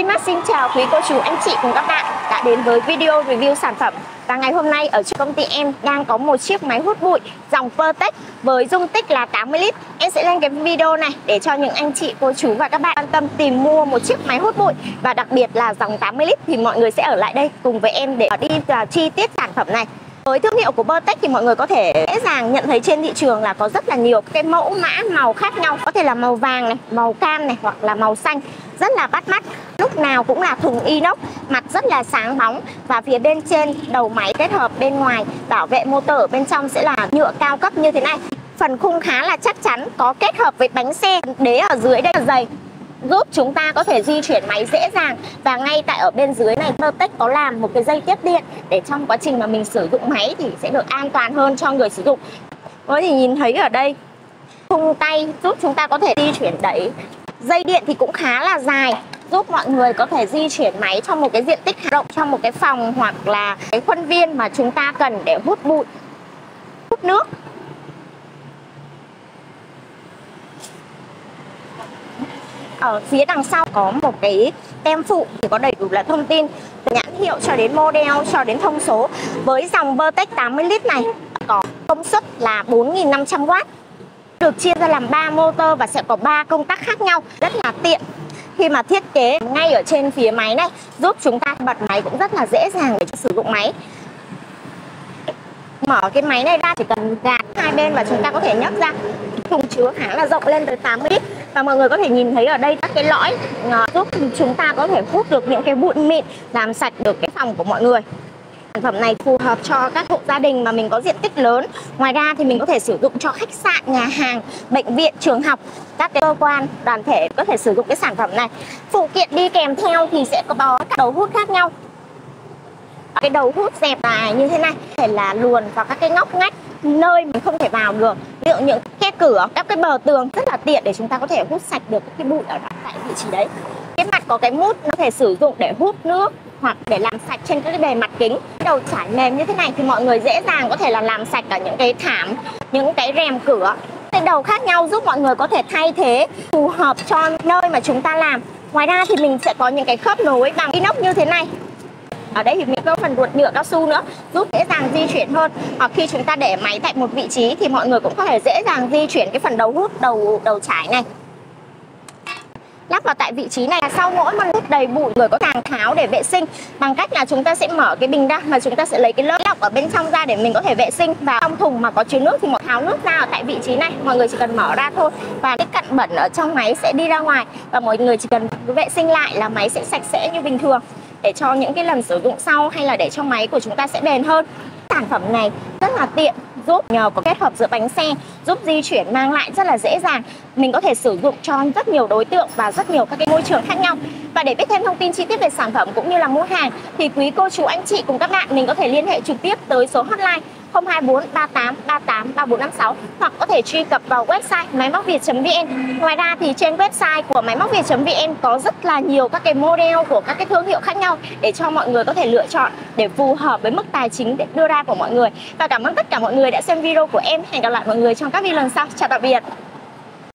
Vinmart xin chào quý cô chú anh chị cùng các bạn đã đến với video review sản phẩm. Và ngày hôm nay ở công ty em đang có một chiếc máy hút bụi dòng Pertec với dung tích là 80 lít. Em sẽ lên cái video này để cho những anh chị, cô chú và các bạn quan tâm tìm mua một chiếc máy hút bụi và đặc biệt là dòng 80 lít thì mọi người sẽ ở lại đây cùng với em để đi vào chi tiết sản phẩm này. Với thương hiệu của Pertec thì mọi người có thể dễ dàng nhận thấy trên thị trường là có rất là nhiều cái mẫu mã màu khác nhau. Có thể là màu vàng này, màu cam này hoặc là màu xanh Rất là bắt mắt. Lúc nào cũng là thùng inox, mặt rất là sáng bóng Và phía bên trên đầu máy kết hợp bên ngoài bảo vệ motor ở bên trong sẽ là nhựa cao cấp như thế này. Phần khung khá là chắc chắn, có kết hợp với bánh xe Đế ở dưới đây là dày giúp chúng ta có thể di chuyển máy dễ dàng. Và ngay tại ở bên dưới này Pertec có làm một cái dây tiếp điện để trong quá trình mà mình sử dụng máy thì sẽ được an toàn hơn cho người sử dụng. Có thể nhìn thấy ở đây khung tay giúp chúng ta có thể di chuyển đẩy dây điện thì cũng khá là dài giúp mọi người có thể di chuyển máy trong một cái diện tích rộng trong một cái phòng hoặc là cái khuôn viên mà chúng ta cần để hút bụi, hút nước. Ở phía đằng sau có một cái tem phụ thì có đầy đủ là thông tin từ nhãn hiệu cho đến model, cho đến thông số. Với dòng Bertech 80 lít này có công suất là 4.500W được chia ra làm 3 motor và sẽ có 3 công tắc khác nhau, rất là tiện khi mà thiết kế ngay ở trên phía máy này, giúp chúng ta bật máy cũng rất là dễ dàng để sử dụng máy. Mở cái máy này ra chỉ cần gạt hai bên và chúng ta có thể nhấc ra. Thùng chứa khá là rộng lên tới 80 lít và mọi người có thể nhìn thấy ở đây các cái lõi ờ, giúp chúng ta có thể hút được những cái bụi mịn, làm sạch được cái phòng của mọi người sản phẩm này phù hợp cho các hộ gia đình mà mình có diện tích lớn. Ngoài ra thì mình có thể sử dụng cho khách sạn, nhà hàng, bệnh viện, trường học, các cái cơ quan, đoàn thể có thể sử dụng cái sản phẩm này. Phụ kiện đi kèm theo thì sẽ có các đầu hút khác nhau. Cái đầu hút dẹp dài như thế này thể là luồn vào các cái ngóc ngách, nơi mình không thể vào được. Ví dụ những khe cửa, các cái bờ tường rất là tiện để chúng ta có thể hút sạch được cái bụi ở tại vị trí đấy. Cái mặt có cái mút nó thể sử dụng để hút nước hoặc để làm sạch trên các cái bề mặt kính. Đầu trải mềm như thế này thì mọi người dễ dàng có thể là làm sạch ở những cái thảm, những cái rèm cửa. Cái đầu khác nhau giúp mọi người có thể thay thế, phù hợp cho nơi mà chúng ta làm. Ngoài ra thì mình sẽ có những cái khớp nối bằng inox như thế này. Ở đây thì mình có phần ruột nhựa cao su nữa, giúp dễ dàng di chuyển hơn. Hoặc khi chúng ta để máy tại một vị trí thì mọi người cũng có thể dễ dàng di chuyển cái phần đầu hút, đầu đầu trải này lắp vào tại vị trí này sau mỗi một hút đầy bụi người có càng tháo để vệ sinh. Bằng cách là chúng ta sẽ mở cái bình ra mà chúng ta sẽ lấy cái lớp lọc ở bên trong ra để mình có thể vệ sinh. Và trong thùng mà có chứa nước thì một tháo nước ra ở tại vị trí này, mọi người chỉ cần mở ra thôi. Và cái cặn bẩn ở trong máy sẽ đi ra ngoài và mọi người chỉ cần vệ sinh lại là máy sẽ sạch sẽ như bình thường. Để cho những cái lần sử dụng sau hay là để cho máy của chúng ta sẽ bền hơn. Sản phẩm này rất là tiện giúp nhờ có kết hợp giữa bánh xe, giúp di chuyển mang lại rất là dễ dàng. Mình có thể sử dụng cho rất nhiều đối tượng và rất nhiều các cái môi trường khác nhau. Và để biết thêm thông tin chi tiết về sản phẩm cũng như là mua hàng thì quý cô chú anh chị cùng các bạn mình có thể liên hệ trực tiếp tới số hotline 024 38 38 3456 hoặc có thể truy cập vào website máy móc việt.vn. Ngoài ra thì trên website của máy móc việt.vn có rất là nhiều các cái model của các cái thương hiệu khác nhau để cho mọi người có thể lựa chọn để phù hợp với mức tài chính để đưa ra của mọi người. Và cảm ơn tất cả mọi người đã xem video của em. Hẹn gặp lại mọi người trong các video lần sau. Chào tạm biệt.